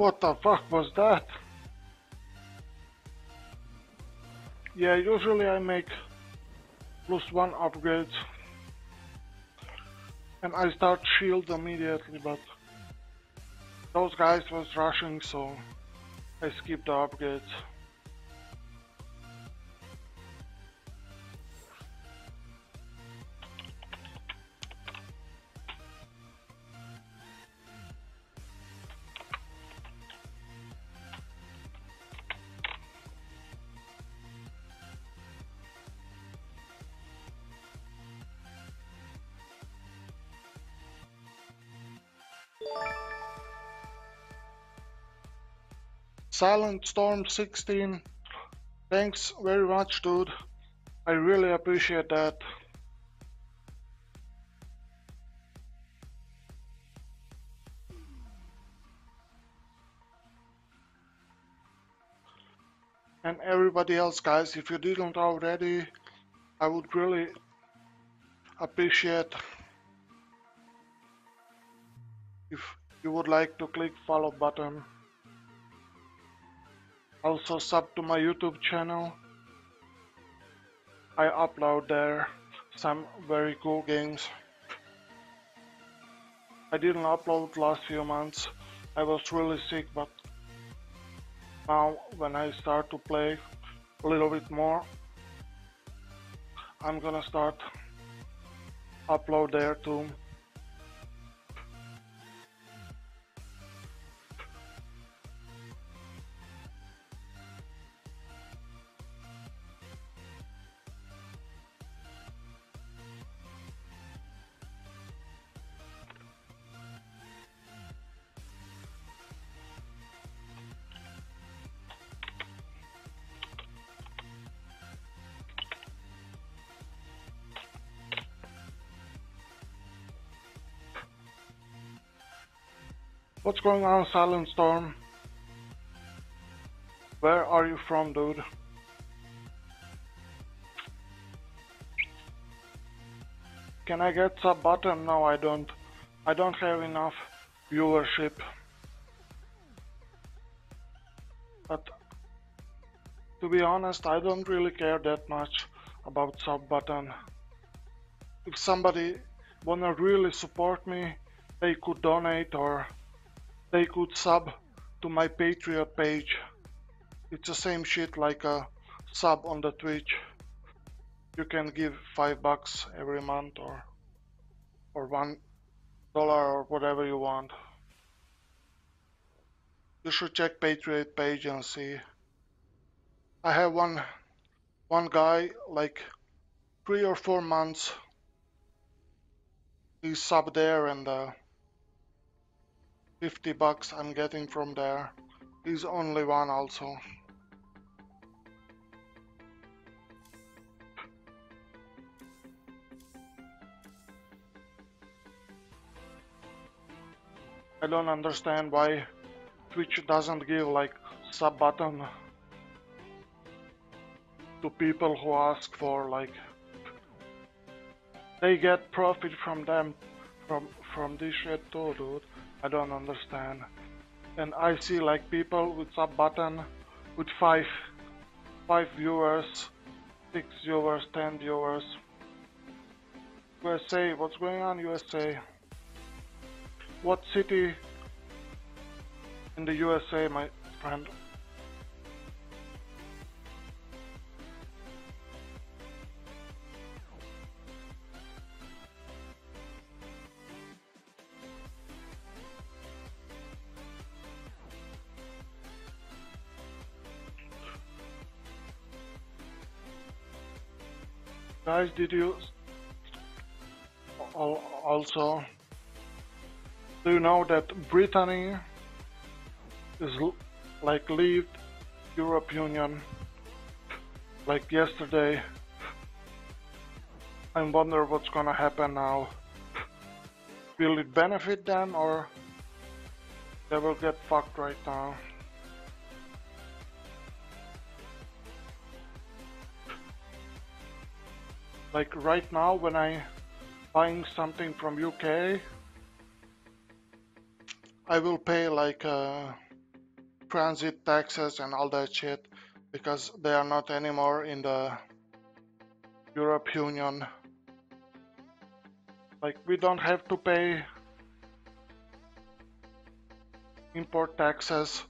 What the fuck was that? Yeah, usually I make plus one upgrades and I start shield immediately, but those guys was rushing, so I skipped the upgrades. Silent Storm 16. Thanks very much, dude. I really appreciate that. And everybody else, guys, if you didn't already, I would really appreciate if you would like to click follow button. Also sub to my YouTube channel. I upload there some very cool games. I didn't upload last few months. I was really sick, but now when I start to play a little bit more, I'm gonna start upload there too. What's going on, Silent Storm? Where are you from, dude? Can I get sub button? No, I don't. I don't have enough viewership. But to be honest, I don't really care that much about sub button. If somebody wanna really support me, they could donate or they could sub to my Patreon page. It's the same shit like a sub on the Twitch. You can give five bucks every month or or one dollar or whatever you want. You should check Patreon page and see. I have one one guy like three or four months. He's sub there and uh, 50 bucks I'm getting from there. He's only one also. I don't understand why Twitch doesn't give like sub button to people who ask for like they get profit from them from from this shit too dude I don't understand. And I see like people with sub button with five five viewers, six viewers, ten viewers. USA, what's going on USA? What city in the USA, my friend? Guys, did you also do you know that Brittany is like leave Europe Union like yesterday? I wonder what's gonna happen now. Will it benefit them or they will get fucked right now? Like right now when I buying something from UK I will pay like uh, transit taxes and all that shit because they are not anymore in the Europe Union. Like we don't have to pay import taxes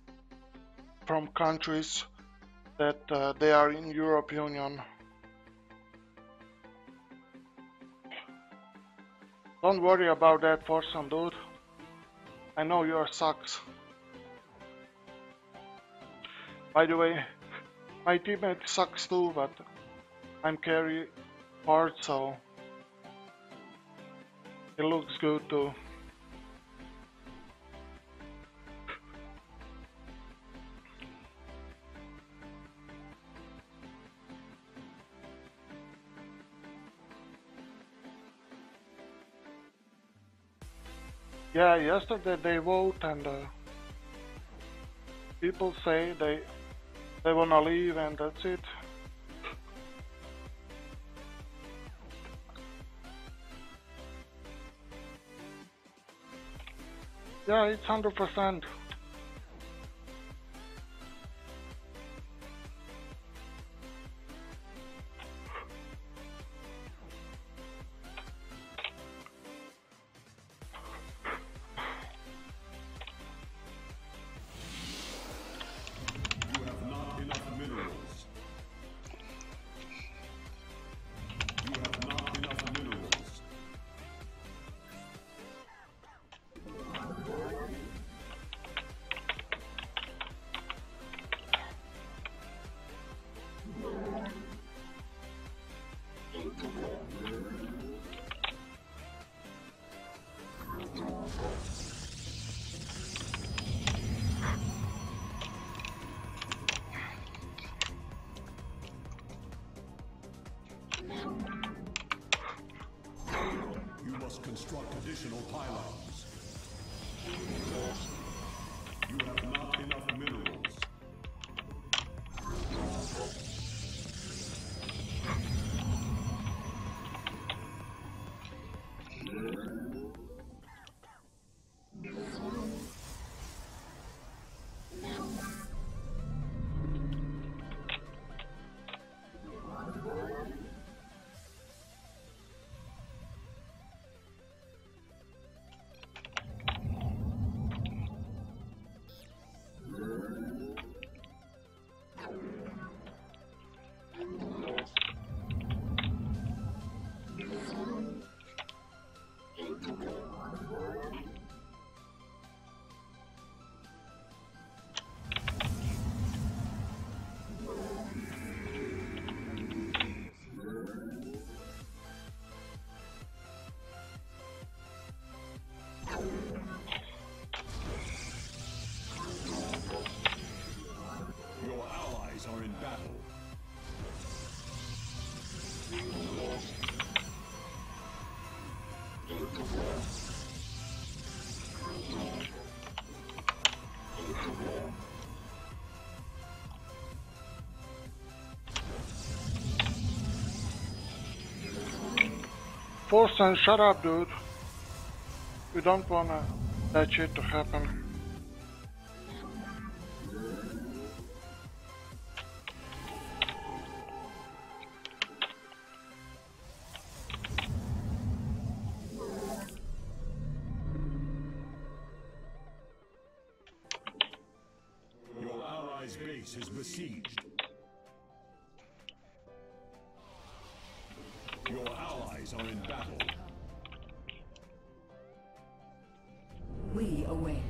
from countries that uh, they are in Europe Union. Don't worry about that Forsen dude. I know your sucks. By the way, my teammate sucks too, but I'm carry hard so it looks good too. Yeah, yesterday they vote and uh, people say they they wanna leave and that's it. Yeah, it's hundred percent. Construct additional pylons. You have not enough minerals. Forsen, shut up, dude. We don't wanna that shit to happen. Your allies' base is besieged. Allies are in battle. We await.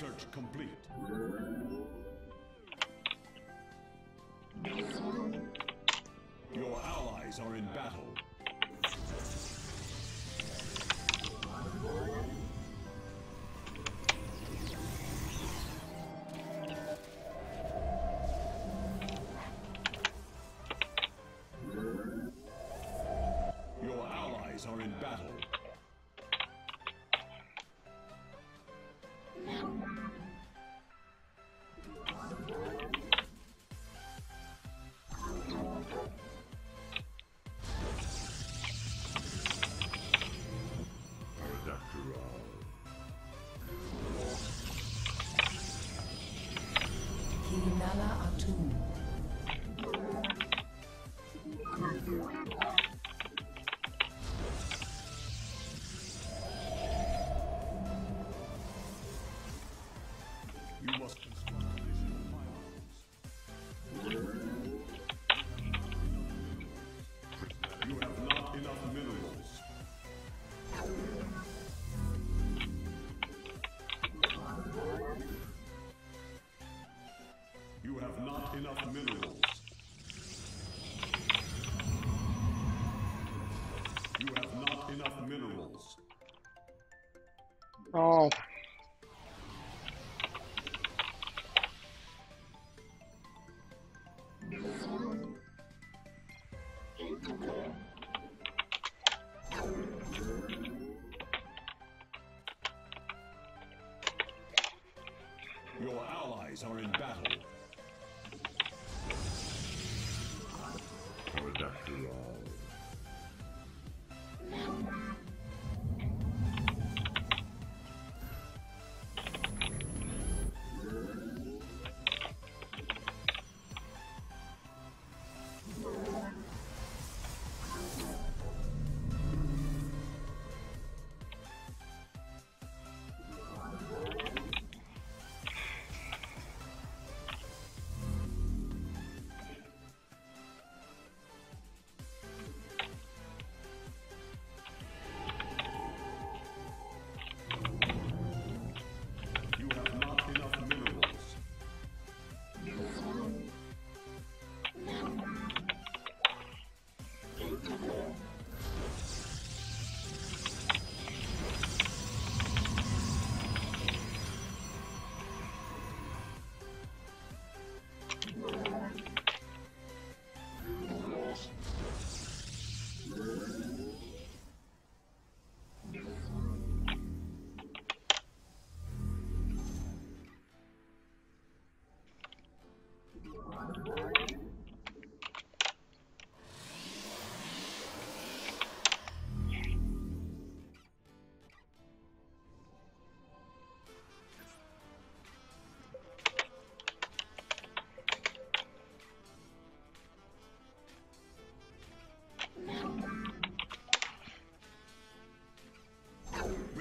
Research complete. Your allies are in battle.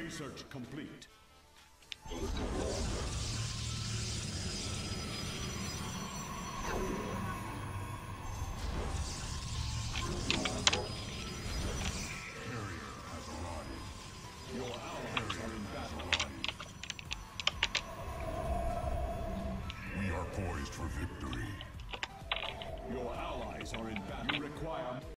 Research complete.